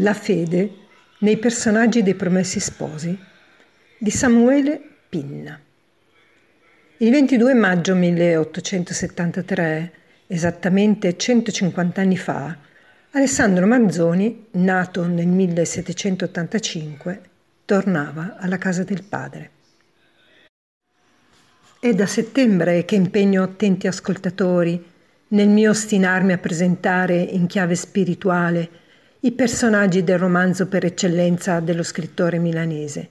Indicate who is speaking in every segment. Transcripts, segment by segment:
Speaker 1: La fede nei personaggi dei Promessi Sposi di Samuele Pinna. Il 22 maggio 1873, esattamente 150 anni fa, Alessandro Manzoni, nato nel 1785, tornava alla casa del padre. È da settembre che impegno attenti ascoltatori nel mio ostinarmi a presentare in chiave spirituale i personaggi del romanzo per eccellenza dello scrittore milanese,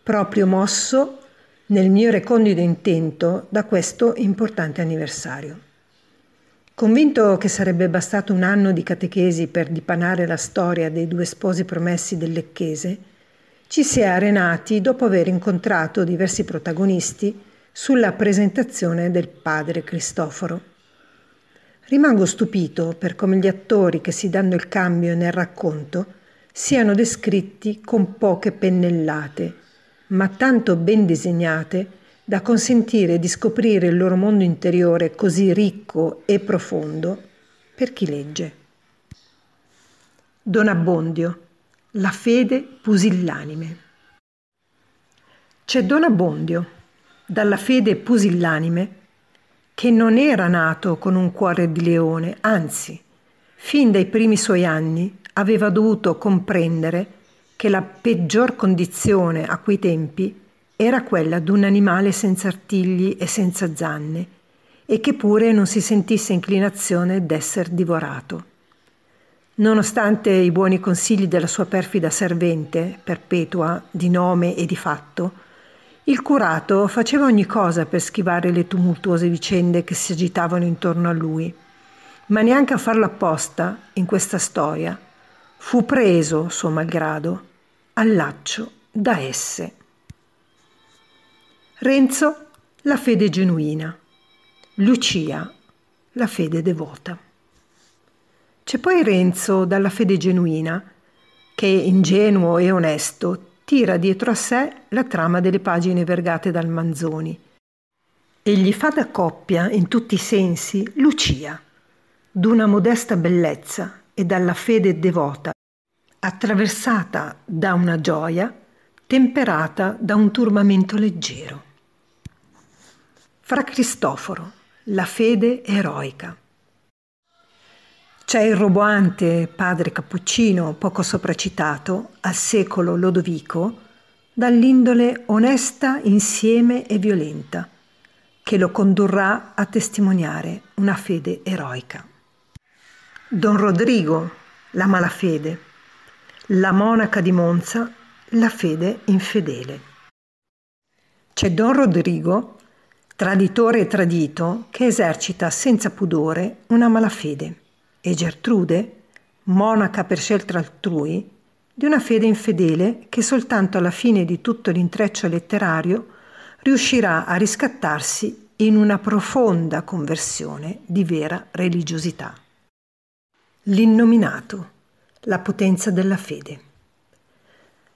Speaker 1: proprio mosso nel mio recondito intento da questo importante anniversario. Convinto che sarebbe bastato un anno di catechesi per dipanare la storia dei due sposi promessi del Lecchese, ci si è arenati dopo aver incontrato diversi protagonisti sulla presentazione del padre Cristoforo. Rimango stupito per come gli attori che si danno il cambio nel racconto siano descritti con poche pennellate, ma tanto ben disegnate da consentire di scoprire il loro mondo interiore così ricco e profondo per chi legge. Don Abbondio, la fede pusillanime. C'è Don Abbondio, dalla fede pusillanime, che non era nato con un cuore di leone, anzi, fin dai primi suoi anni aveva dovuto comprendere che la peggior condizione a quei tempi era quella d'un animale senza artigli e senza zanne, e che pure non si sentisse inclinazione d'esser divorato. Nonostante i buoni consigli della sua perfida servente, perpetua, di nome e di fatto, il curato faceva ogni cosa per schivare le tumultuose vicende che si agitavano intorno a lui, ma neanche a farlo apposta in questa storia fu preso, suo malgrado, al laccio da esse. Renzo, la fede genuina. Lucia, la fede devota. C'è poi Renzo dalla fede genuina, che ingenuo e onesto tira dietro a sé la trama delle pagine vergate dal Manzoni e gli fa da coppia in tutti i sensi Lucia, d'una modesta bellezza e dalla fede devota, attraversata da una gioia temperata da un turbamento leggero. Fra Cristoforo, la fede eroica. C'è il roboante padre Cappuccino, poco sopracitato, al secolo Lodovico, dall'indole onesta, insieme e violenta, che lo condurrà a testimoniare una fede eroica. Don Rodrigo, la malafede, la monaca di Monza, la fede infedele. C'è Don Rodrigo, traditore e tradito, che esercita senza pudore una malafede e Gertrude, monaca per scelta altrui, di una fede infedele che soltanto alla fine di tutto l'intreccio letterario riuscirà a riscattarsi in una profonda conversione di vera religiosità. L'innominato, la potenza della fede.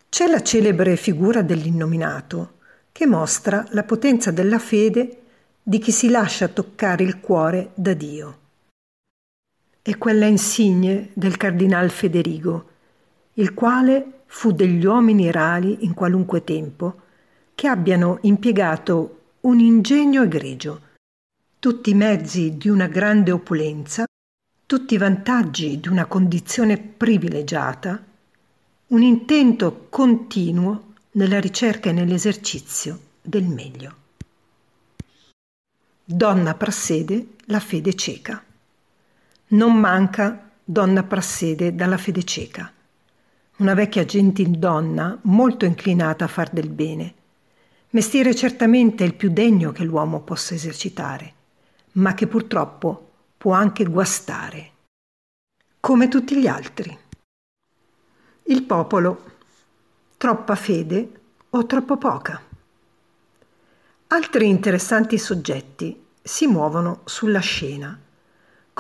Speaker 1: C'è la celebre figura dell'innominato che mostra la potenza della fede di chi si lascia toccare il cuore da Dio è quella insigne del cardinal Federigo, il quale fu degli uomini rari in qualunque tempo che abbiano impiegato un ingegno egregio, tutti i mezzi di una grande opulenza, tutti i vantaggi di una condizione privilegiata, un intento continuo nella ricerca e nell'esercizio del meglio. Donna Prassede, la fede cieca. Non manca donna prassede dalla fede cieca, una vecchia gentildonna molto inclinata a far del bene. Mestiere certamente il più degno che l'uomo possa esercitare, ma che purtroppo può anche guastare, come tutti gli altri. Il popolo, troppa fede o troppo poca. Altri interessanti soggetti si muovono sulla scena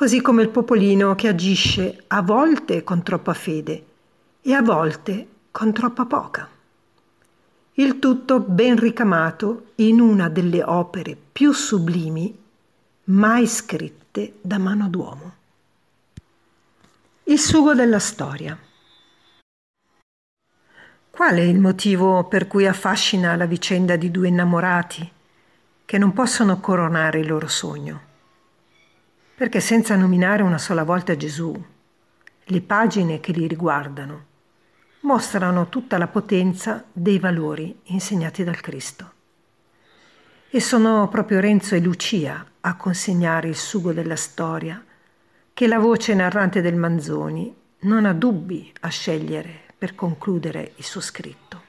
Speaker 1: così come il popolino che agisce a volte con troppa fede e a volte con troppa poca. Il tutto ben ricamato in una delle opere più sublimi mai scritte da mano d'uomo. Il sugo della storia. Qual è il motivo per cui affascina la vicenda di due innamorati che non possono coronare il loro sogno? Perché senza nominare una sola volta Gesù, le pagine che li riguardano mostrano tutta la potenza dei valori insegnati dal Cristo. E sono proprio Renzo e Lucia a consegnare il sugo della storia che la voce narrante del Manzoni non ha dubbi a scegliere per concludere il suo scritto.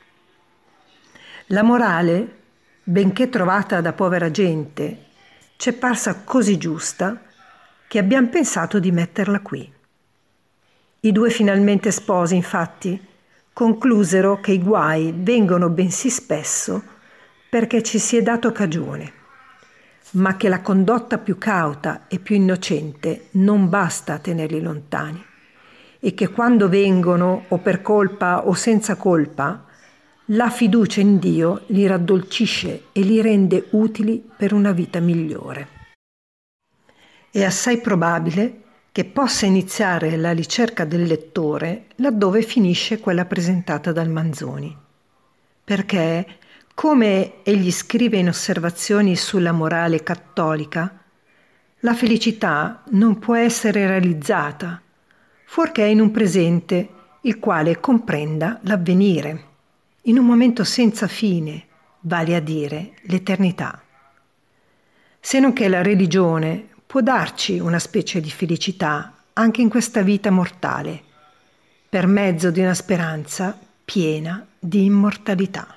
Speaker 1: La morale, benché trovata da povera gente, ci è parsa così giusta che abbiamo pensato di metterla qui. I due finalmente sposi, infatti, conclusero che i guai vengono bensì spesso perché ci si è dato cagione, ma che la condotta più cauta e più innocente non basta a tenerli lontani e che quando vengono o per colpa o senza colpa, la fiducia in Dio li raddolcisce e li rende utili per una vita migliore. È assai probabile che possa iniziare la ricerca del lettore laddove finisce quella presentata dal Manzoni. Perché, come egli scrive in osservazioni sulla morale cattolica, la felicità non può essere realizzata fuorché in un presente il quale comprenda l'avvenire, in un momento senza fine, vale a dire l'eternità. Se non che la religione può darci una specie di felicità anche in questa vita mortale, per mezzo di una speranza piena di immortalità.